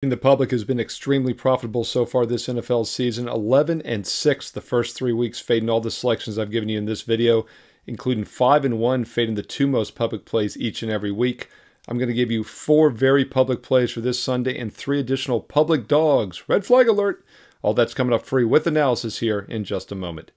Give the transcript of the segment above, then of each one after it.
The public has been extremely profitable so far this NFL season. 11 and 6 the first three weeks, fading all the selections I've given you in this video, including 5 and 1, fading the two most public plays each and every week. I'm going to give you four very public plays for this Sunday and three additional public dogs. Red flag alert! All that's coming up free with analysis here in just a moment.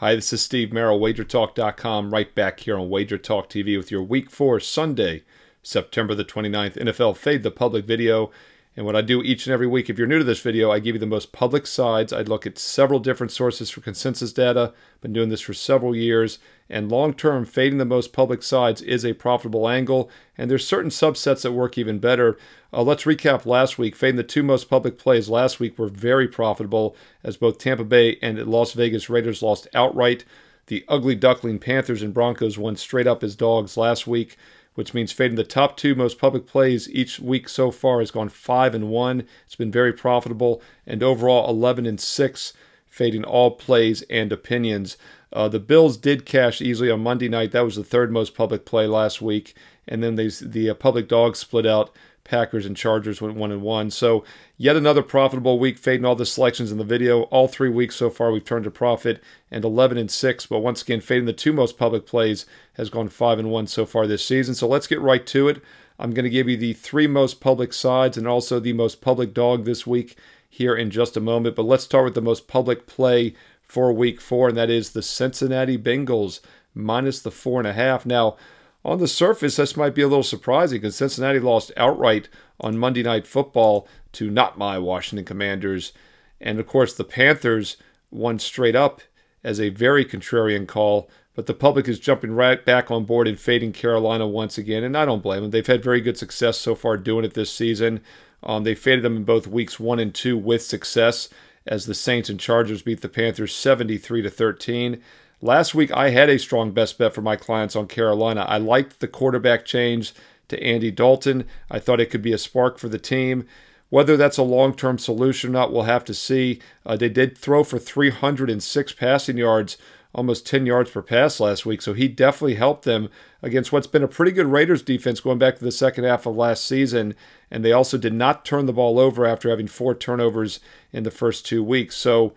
Hi, this is Steve Merril, WagerTalk.com, right back here on Wager Talk TV with your Week 4 Sunday, September the 29th NFL Fade the Public video. And what I do each and every week, if you're new to this video, I give you the most public sides. I look at several different sources for consensus data. Been doing this for several years. And long-term, fading the most public sides is a profitable angle. And there's certain subsets that work even better. Uh, let's recap last week. Fading the two most public plays last week were very profitable as both Tampa Bay and Las Vegas Raiders lost outright. The ugly duckling Panthers and Broncos won straight up as dogs last week which means fading the top two most public plays each week so far has gone 5 and 1. It's been very profitable, and overall 11 and 6, fading all plays and opinions. Uh, the Bills did cash easily on Monday night. That was the third most public play last week. And then they, the uh, public dogs split out Packers and Chargers went one and one. So yet another profitable week, fading all the selections in the video. All three weeks so far, we've turned a profit and 11 and six. But once again, fading the two most public plays has gone five and one so far this season. So let's get right to it. I'm going to give you the three most public sides and also the most public dog this week here in just a moment. But let's start with the most public play for week four, and that is the Cincinnati Bengals minus the four and a half. Now, on the surface, this might be a little surprising because Cincinnati lost outright on Monday Night Football to not my Washington Commanders. And of course, the Panthers won straight up as a very contrarian call. But the public is jumping right back on board and fading Carolina once again. And I don't blame them. They've had very good success so far doing it this season. Um, they faded them in both weeks one and two with success as the Saints and Chargers beat the Panthers 73 to 13. Last week, I had a strong best bet for my clients on Carolina. I liked the quarterback change to Andy Dalton. I thought it could be a spark for the team. Whether that's a long term solution or not, we'll have to see. Uh, they did throw for 306 passing yards, almost 10 yards per pass last week, so he definitely helped them against what's been a pretty good Raiders defense going back to the second half of last season. And they also did not turn the ball over after having four turnovers in the first two weeks. So,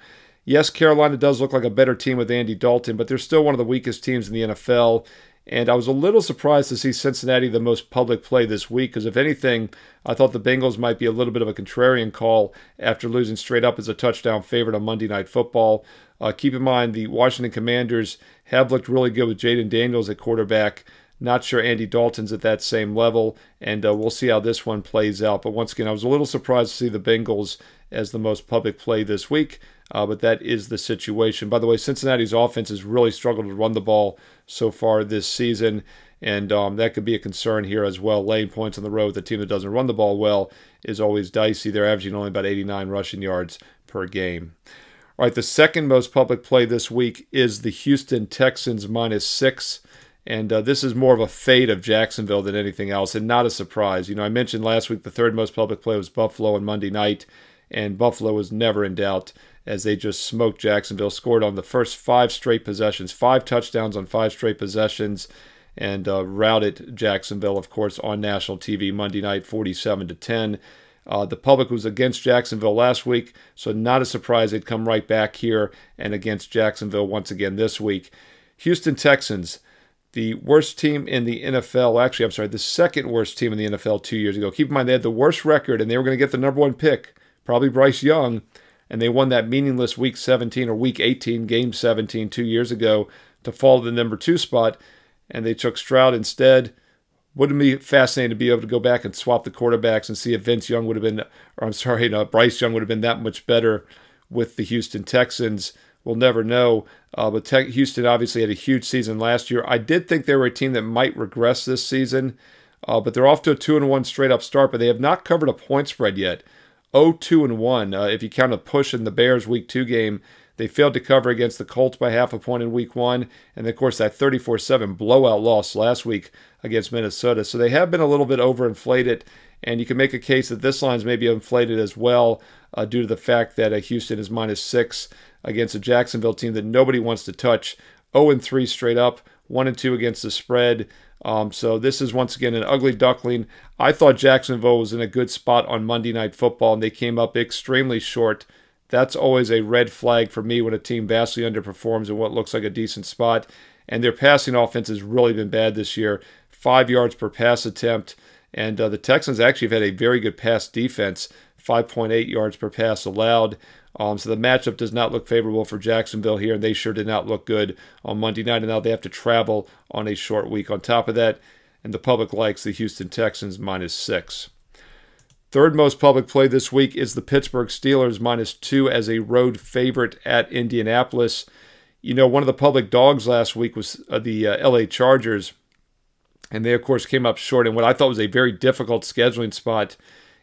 Yes, Carolina does look like a better team with Andy Dalton, but they're still one of the weakest teams in the NFL. And I was a little surprised to see Cincinnati the most public play this week because, if anything, I thought the Bengals might be a little bit of a contrarian call after losing straight up as a touchdown favorite on Monday Night Football. Uh, keep in mind, the Washington Commanders have looked really good with Jayden Daniels at quarterback. Not sure Andy Dalton's at that same level, and uh, we'll see how this one plays out. But once again, I was a little surprised to see the Bengals as the most public play this week. Uh, but that is the situation. By the way, Cincinnati's offense has really struggled to run the ball so far this season, and um, that could be a concern here as well. Laying points on the road, the team that doesn't run the ball well is always dicey. They're averaging only about 89 rushing yards per game. All right, the second most public play this week is the Houston Texans minus six. And uh, this is more of a fate of Jacksonville than anything else, and not a surprise. You know, I mentioned last week the third most public play was Buffalo on Monday night, and Buffalo was never in doubt as they just smoked Jacksonville, scored on the first five straight possessions, five touchdowns on five straight possessions, and uh, routed Jacksonville, of course, on national TV Monday night, 47 to 10. Uh, the public was against Jacksonville last week, so not a surprise they'd come right back here and against Jacksonville once again this week. Houston Texans, the worst team in the NFL. Actually, I'm sorry, the second worst team in the NFL two years ago. Keep in mind they had the worst record, and they were going to get the number one pick, probably Bryce Young and they won that meaningless Week 17 or Week 18, Game 17 two years ago to fall to the number two spot, and they took Stroud instead. Wouldn't be fascinating to be able to go back and swap the quarterbacks and see if Vince Young would have been, or I'm sorry, no, Bryce Young would have been that much better with the Houston Texans? We'll never know. Uh, but Houston obviously had a huge season last year. I did think they were a team that might regress this season, uh, but they're off to a two and one straight up start. But they have not covered a point spread yet. 0-2 and 1. Uh, if you count a push in the Bears week 2 game, they failed to cover against the Colts by half a point in week 1 and of course that 34-7 blowout loss last week against Minnesota. So they have been a little bit overinflated and you can make a case that this line's maybe inflated as well uh, due to the fact that uh, Houston is minus 6 against a Jacksonville team that nobody wants to touch. 0 and 3 straight up, 1 and 2 against the spread. Um, so this is once again an ugly duckling. I thought Jacksonville was in a good spot on Monday Night Football, and they came up extremely short. That's always a red flag for me when a team vastly underperforms in what looks like a decent spot. And their passing offense has really been bad this year. Five yards per pass attempt. And uh, the Texans actually have had a very good pass defense, 5.8 yards per pass allowed. Um, so the matchup does not look favorable for Jacksonville here, and they sure did not look good on Monday night. And now they have to travel on a short week. On top of that, and the public likes the Houston Texans minus six. Third most public play this week is the Pittsburgh Steelers minus two as a road favorite at Indianapolis. You know, one of the public dogs last week was uh, the uh, LA Chargers, and they, of course, came up short in what I thought was a very difficult scheduling spot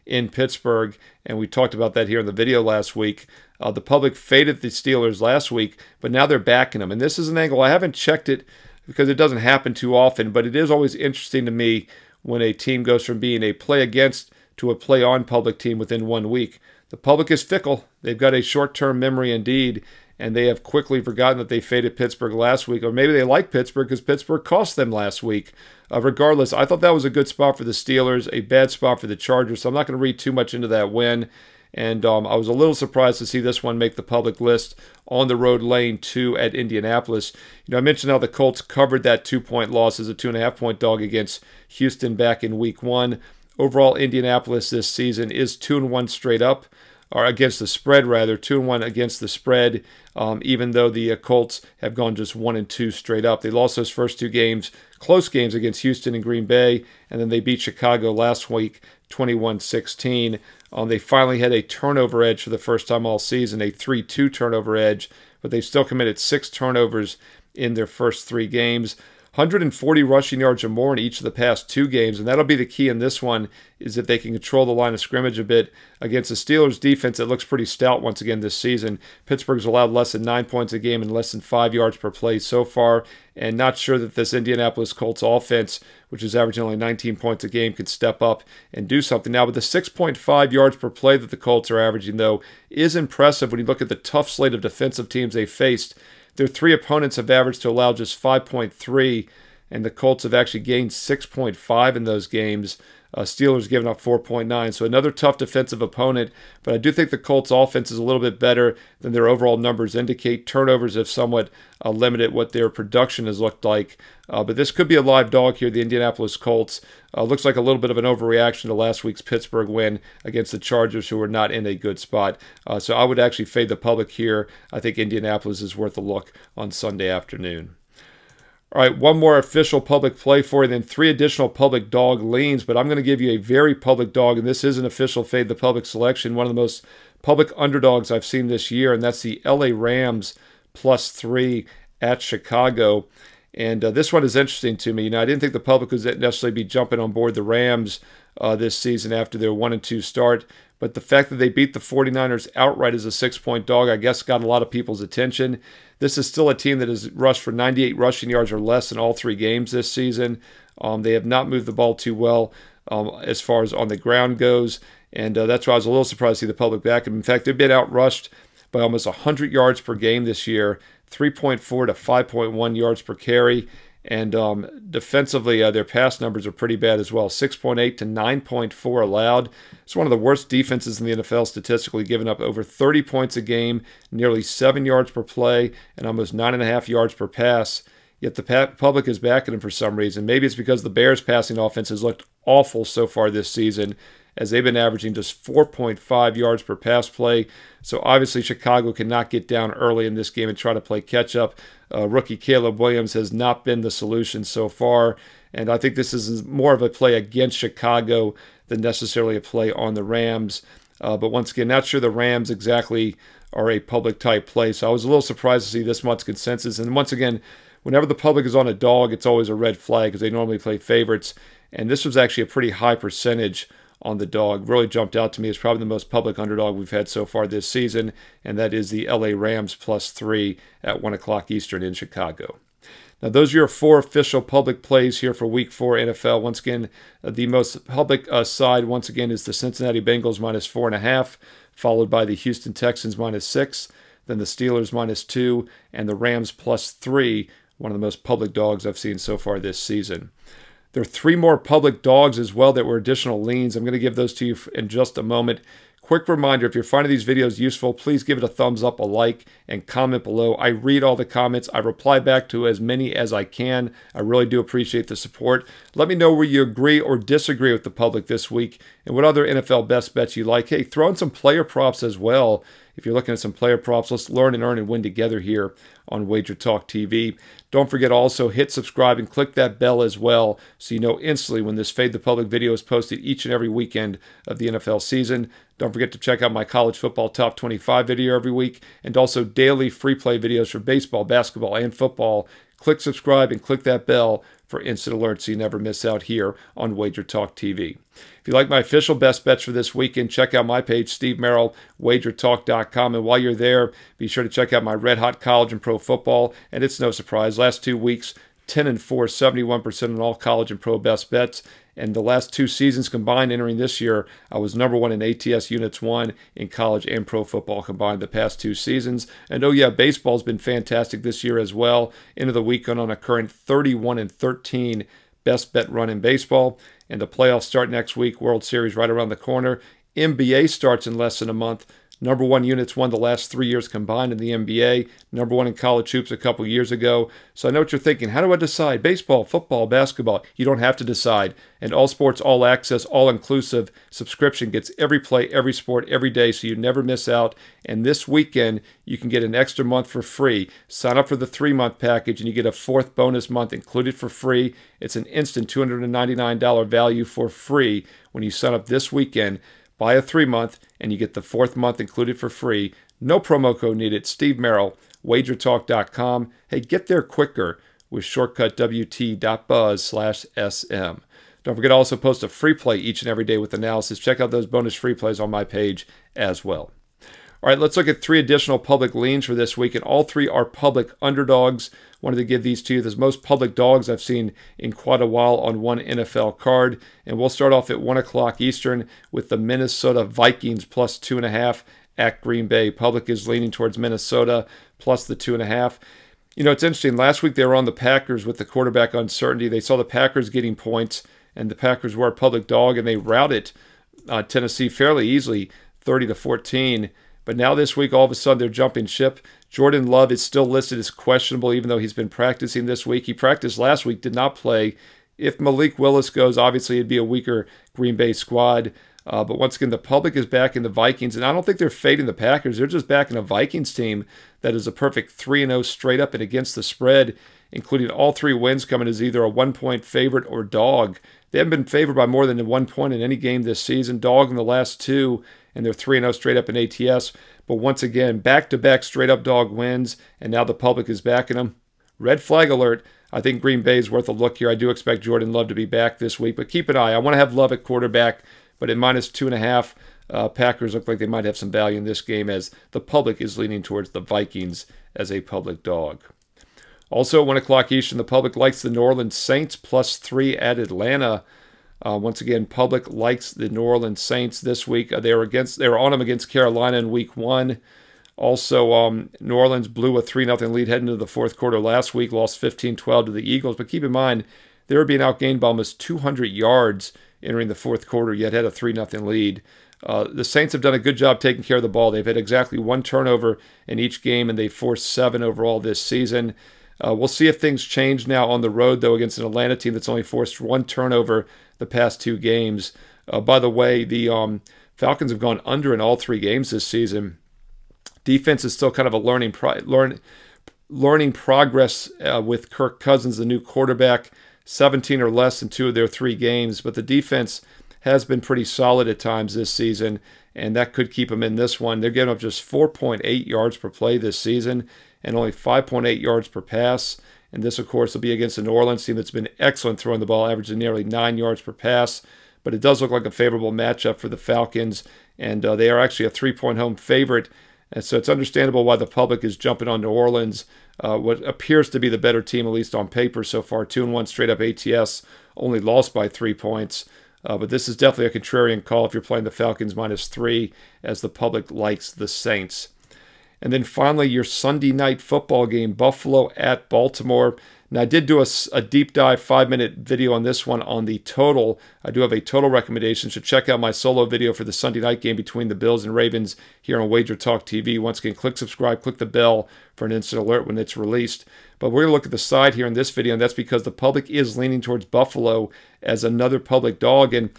in Pittsburgh, and we talked about that here in the video last week. Uh, the public faded the Steelers last week, but now they're backing them. And this is an angle I haven't checked it because it doesn't happen too often, but it is always interesting to me when a team goes from being a play against to a play on public team within one week. The public is fickle. They've got a short term memory indeed, and they have quickly forgotten that they faded Pittsburgh last week, or maybe they like Pittsburgh because Pittsburgh cost them last week. Uh, regardless, I thought that was a good spot for the Steelers, a bad spot for the Chargers, so I'm not going to read too much into that win. And um, I was a little surprised to see this one make the public list on the road lane two at Indianapolis. You know, I mentioned how the Colts covered that two point loss as a two and a half point dog against Houston back in week one. Overall, Indianapolis this season is two and one straight up or against the spread rather, two and one against the spread. Um, even though the uh, Colts have gone just one and two straight up, they lost those first two games, close games against Houston and Green Bay, and then they beat Chicago last week, 21-16. Um, they finally had a turnover edge for the first time all season, a 3-2 turnover edge, but they still committed six turnovers in their first three games. 140 rushing yards or more in each of the past two games, and that'll be the key in this one is if they can control the line of scrimmage a bit against the Steelers defense that looks pretty stout once again this season. Pittsburgh's allowed less than nine points a game and less than five yards per play so far, and not sure that this Indianapolis Colts offense, which is averaging only 19 points a game, could step up and do something. Now, with the 6.5 yards per play that the Colts are averaging, though, is impressive when you look at the tough slate of defensive teams they faced. Their three opponents have averaged to allow just 5.3, and the Colts have actually gained 6.5 in those games. Uh, Steelers giving up 4.9. So another tough defensive opponent, but I do think the Colts offense is a little bit better than their overall numbers indicate. Turnovers have somewhat uh, limited what their production has looked like. Uh, but this could be a live dog here, the Indianapolis Colts. Uh, looks like a little bit of an overreaction to last week's Pittsburgh win against the Chargers, who were not in a good spot. Uh, so I would actually fade the public here. I think Indianapolis is worth a look on Sunday afternoon. All right, one more official public play for you, then three additional public dog leans. But I'm going to give you a very public dog, and this is an official fade the public selection, one of the most public underdogs I've seen this year, and that's the LA Rams plus three at Chicago. And uh, this one is interesting to me. You know, I didn't think the public would necessarily be jumping on board the Rams uh, this season after their one and two start. But the fact that they beat the 49ers outright as a six point dog, I guess, got a lot of people's attention. This is still a team that has rushed for 98 rushing yards or less in all three games this season. Um, they have not moved the ball too well um, as far as on the ground goes. And uh, that's why I was a little surprised to see the public back. In fact, they've been outrushed by almost 100 yards per game this year, 3.4 to 5.1 yards per carry. And um, defensively, uh, their pass numbers are pretty bad as well 6.8 to 9.4 allowed. It's one of the worst defenses in the NFL statistically, giving up over 30 points a game, nearly seven yards per play, and almost nine and a half yards per pass. Yet the public is backing them for some reason. Maybe it's because the Bears' passing offense has looked awful so far this season, as they've been averaging just 4.5 yards per pass play. So obviously, Chicago cannot get down early in this game and try to play catch up. Uh, rookie Caleb Williams has not been the solution so far. And I think this is more of a play against Chicago than necessarily a play on the Rams. Uh, but once again, not sure the Rams exactly are a public type play. So I was a little surprised to see this much consensus. And once again, whenever the public is on a dog, it's always a red flag because they normally play favorites. And this was actually a pretty high percentage on the dog. Really jumped out to me as probably the most public underdog we've had so far this season, and that is the LA Rams plus three at 1 o'clock Eastern in Chicago. Now, those are your four official public plays here for Week 4 NFL. Once again, uh, the most public uh, side, once again, is the Cincinnati Bengals minus 4.5, followed by the Houston Texans minus 6, then the Steelers minus 2, and the Rams plus 3, one of the most public dogs I've seen so far this season. There are three more public dogs as well that were additional leans. I'm going to give those to you in just a moment. Quick reminder, if you're finding these videos useful, please give it a thumbs up, a like, and comment below. I read all the comments. I reply back to as many as I can. I really do appreciate the support. Let me know where you agree or disagree with the public this week and what other NFL best bets you like. Hey, throw in some player props as well. If you're looking at some player props, let's learn and earn and win together here on Wager Talk TV. Don't forget also hit subscribe and click that bell as well so you know instantly when this Fade the Public video is posted each and every weekend of the NFL season. Don't forget to check out my college football top 25 video every week and also daily free play videos for baseball, basketball, and football. Click subscribe and click that bell for instant alerts so you never miss out here on Wager Talk TV. If you like my official best bets for this weekend, check out my page, Steve Merril, wagertalk.com. And while you're there, be sure to check out my Red Hot College and Pro Football. And it's no surprise, last two weeks, 10 and 4, 71% on all college and pro best bets. And the last two seasons combined entering this year, I was number one in ATS Units 1 in college and pro football combined the past two seasons. And oh, yeah, baseball's been fantastic this year as well. Into the weekend on a current 31 and 13 best bet run in baseball. And the playoffs start next week, World Series right around the corner. NBA starts in less than a month. Number one units won the last three years combined in the NBA. Number one in college hoops a couple years ago. So I know what you're thinking. How do I decide? Baseball, football, basketball. You don't have to decide. And All Sports, All Access, All Inclusive subscription gets every play, every sport, every day, so you never miss out. And this weekend, you can get an extra month for free. Sign up for the three month package, and you get a fourth bonus month included for free. It's an instant $299 value for free when you sign up this weekend. Buy a three month and you get the fourth month included for free. No promo code needed. Steve Merril, wagertalk.com. Hey, get there quicker with shortcut wt.buzz slash sm. Don't forget to also post a free play each and every day with analysis. Check out those bonus free plays on my page as well. All right, let's look at three additional public leans for this week, and all three are public underdogs. Wanted to give these to you. There's most public dogs I've seen in quite a while on one NFL card. And we'll start off at 1 o'clock Eastern with the Minnesota Vikings plus 2.5 at Green Bay. Public is leaning towards Minnesota plus the 2.5. You know, it's interesting. Last week they were on the Packers with the quarterback uncertainty. They saw the Packers getting points, and the Packers were a public dog, and they routed uh, Tennessee fairly easily, 30 to 14. But now this week, all of a sudden, they're jumping ship. Jordan Love is still listed as questionable, even though he's been practicing this week. He practiced last week, did not play. If Malik Willis goes, obviously it'd be a weaker Green Bay squad. Uh, but once again, the public is back in the Vikings, and I don't think they're fading the Packers. They're just back in a Vikings team that is a perfect 3 0 straight up and against the spread, including all three wins coming as either a one point favorite or dog. They haven't been favored by more than one point in any game this season. Dog in the last two, and they're 3 0 straight up in ATS. But once again, back to back straight up dog wins, and now the public is backing them. Red flag alert. I think Green Bay is worth a look here. I do expect Jordan Love to be back this week, but keep an eye. I want to have Love at quarterback, but at minus two and a half, uh, Packers look like they might have some value in this game as the public is leaning towards the Vikings as a public dog. Also, 1 o'clock Eastern, the public likes the New Orleans Saints plus three at Atlanta. Uh, once again, public likes the New Orleans Saints this week. Uh, they were against they were on them against Carolina in Week One. Also, um, New Orleans blew a 3 0 lead heading into the fourth quarter last week, lost 15 12 to the Eagles. But keep in mind, they were being outgained by almost 200 yards entering the fourth quarter, yet had a 3 0 lead. Uh, the Saints have done a good job taking care of the ball. They've had exactly one turnover in each game, and they've forced seven overall this season. Uh, we'll see if things change now on the road, though, against an Atlanta team that's only forced one turnover the past two games. Uh, by the way, the um, Falcons have gone under in all three games this season. Defense is still kind of a learning pro- learn, learning progress uh, with Kirk Cousins, the new quarterback. 17 or less in two of their three games, but the defense has been pretty solid at times this season, and that could keep them in this one. They're giving up just 4.8 yards per play this season and only 5.8 yards per pass. And this, of course, will be against the New Orleans team that's been excellent throwing the ball, averaging nearly nine yards per pass. But it does look like a favorable matchup for the Falcons, and uh, they are actually a three point home favorite. And so it's understandable why the public is jumping on New Orleans, uh, what appears to be the better team, at least on paper so far. 2 and 1 straight up ATS, only lost by three points. Uh, but this is definitely a contrarian call if you're playing the Falcons minus three, as the public likes the Saints. And then finally, your Sunday night football game, Buffalo at Baltimore. Now, I did do a, a, deep dive five minute video on this one on the total. I do have a total recommendation, so check out my solo video for the Sunday night game between the Bills and Ravens here on Wager Talk TV. Once again, click subscribe, click the bell for an instant alert when it's released. But we're going to look at the side here in this video, and that's because the public is leaning towards Buffalo as another public dog. And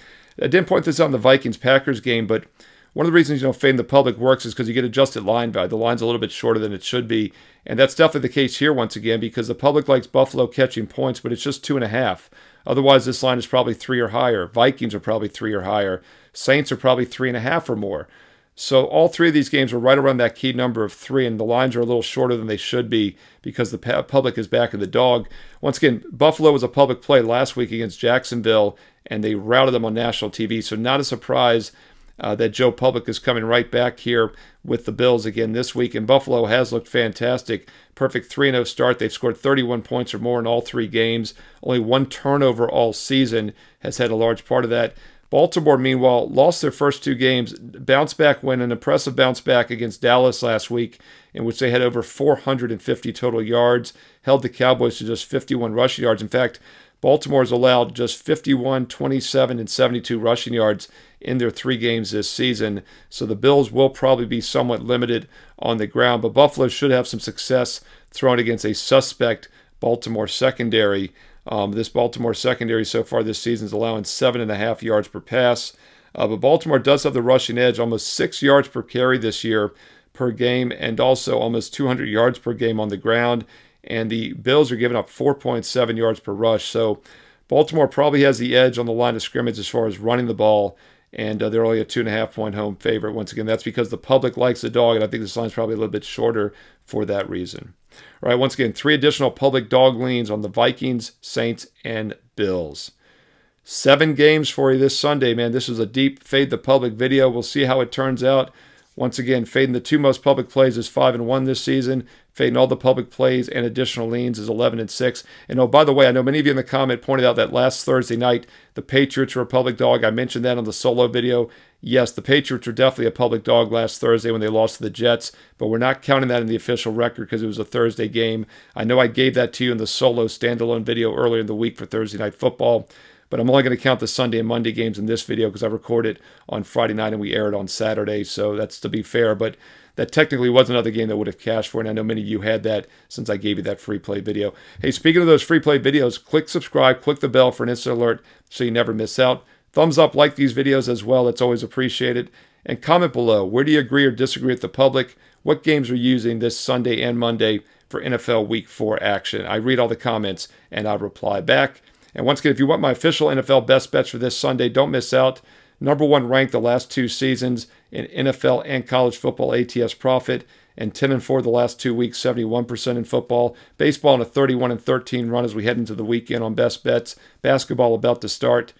I didn't point this out in the Vikings Packers game, but one of the reasons you know fading the public works is because you get adjusted line value. The line's a little bit shorter than it should be, and that's definitely the case here once again because the public likes Buffalo catching points, but it's just two and a half. Otherwise, this line is probably three or higher. Vikings are probably three or higher. Saints are probably three and a half or more. So all three of these games are right around that key number of three, and the lines are a little shorter than they should be because the public is back of the dog. Once again, Buffalo was a public play last week against Jacksonville, and they routed them on national TV. So not a surprise uh, that Joe Public is coming right back here with the Bills again this week. And Buffalo has looked fantastic. Perfect 3 0 start. They've scored 31 points or more in all three games. Only one turnover all season has had a large part of that. Baltimore, meanwhile, lost their first two games. Bounce back win, an impressive bounce back against Dallas last week, in which they had over 450 total yards, held the Cowboys to just 51 rushing yards. In fact, Baltimore's allowed just 51, 27, and 72 rushing yards in their three games this season. So the Bills will probably be somewhat limited on the ground, but Buffalo should have some success throwing against a suspect Baltimore secondary. Um, this Baltimore secondary so far this season is allowing seven and a half yards per pass. Uh, but Baltimore does have the rushing edge, almost six yards per carry this year per game, and also almost 200 yards per game on the ground and the Bills are giving up 4.7 yards per rush. So Baltimore probably has the edge on the line of scrimmage as far as running the ball, and uh, they're only a two and a half point home favorite. Once again, that's because the public likes the dog, and I think this line's probably a little bit shorter for that reason. All right, once again, three additional public dog leans on the Vikings, Saints, and Bills. Seven games for you this Sunday, man. This is a deep fade the public video. We'll see how it turns out. Once again, fading the two most public plays is 5 and 1 this season. Fading all the public plays and additional leans is 11 and 6. And oh, by the way, I know many of you in the comment pointed out that last Thursday night, the Patriots were a public dog. I mentioned that on the solo video. Yes, the Patriots were definitely a public dog last Thursday when they lost to the Jets, but we're not counting that in the official record because it was a Thursday game. I know I gave that to you in the solo standalone video earlier in the week for Thursday Night Football. But I'm only going to count the Sunday and Monday games in this video because I recorded on Friday night and we aired it on Saturday. So that's to be fair. But that technically was another game that would have cashed for. And I know many of you had that since I gave you that free play video. Hey, speaking of those free play videos, click subscribe, click the bell for an instant alert so you never miss out. Thumbs up, like these videos as well. That's always appreciated. And comment below, where do you agree or disagree with the public? What games are you using this Sunday and Monday for NFL Week 4 action? I read all the comments and I reply back. And once again, if you want my official NFL best bets for this Sunday, don't miss out. Number one ranked the last two seasons in NFL and college football ATS profit, and 10 and 4 the last two weeks, 71% in football. Baseball on a 31 and 13 run as we head into the weekend on best bets. Basketball about to start.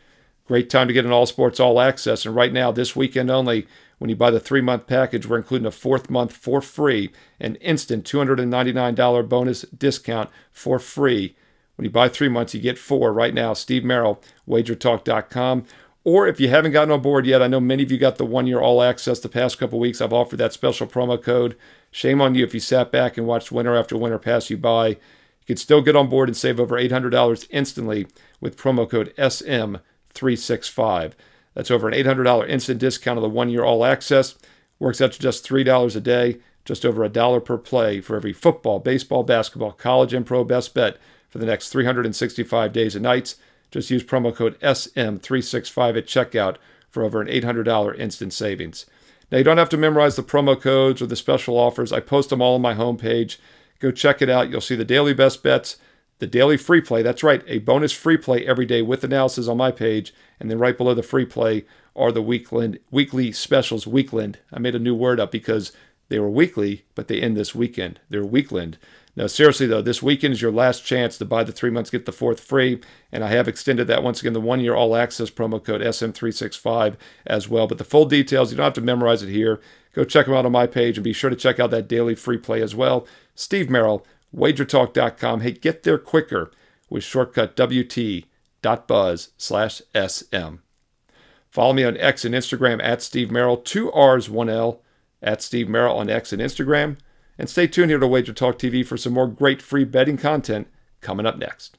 Great time to get an all sports all access. And right now, this weekend only, when you buy the three month package, we're including a fourth month for free, an instant $299 bonus discount for free when you buy three months, you get four right now. Steve Merril, wagertalk.com. Or if you haven't gotten on board yet, I know many of you got the one year all access the past couple weeks. I've offered that special promo code. Shame on you if you sat back and watched winter after winter pass you by. You can still get on board and save over $800 instantly with promo code SM365. That's over an $800 instant discount of the one year all access. Works out to just $3 a day, just over a dollar per play for every football, baseball, basketball, college, and pro best bet for the next 365 days and nights. Just use promo code SM365 at checkout for over an $800 instant savings. Now, you don't have to memorize the promo codes or the special offers. I post them all on my homepage. Go check it out. You'll see the daily best bets, the daily free play. That's right, a bonus free play every day with analysis on my page. And then right below the free play are the weekend, weekly specials. Weekend. I made a new word up because they were weekly, but they end this weekend. They're weekend. Now, seriously, though, this weekend is your last chance to buy the three months, get the fourth free. And I have extended that once again, the one year all access promo code SM365 as well. But the full details, you don't have to memorize it here. Go check them out on my page and be sure to check out that daily free play as well. Steve Merril, wagertalk.com. Hey, get there quicker with shortcut WT.buzz slash SM. Follow me on X and Instagram at Steve Merril, two R's, one L, at Steve Merril on X and Instagram. And stay tuned here to Wager Talk TV for some more great free betting content coming up next.